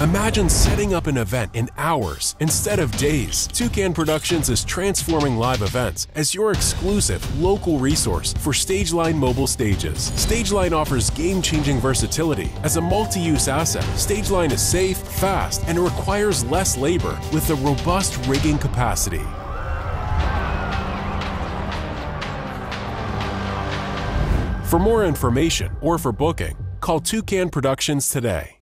Imagine setting up an event in hours instead of days. Toucan Productions is transforming live events as your exclusive local resource for Stageline mobile stages. Stageline offers game changing versatility. As a multi use asset, Stageline is safe, fast, and requires less labor with a robust rigging capacity. For more information or for booking, call Toucan Productions today.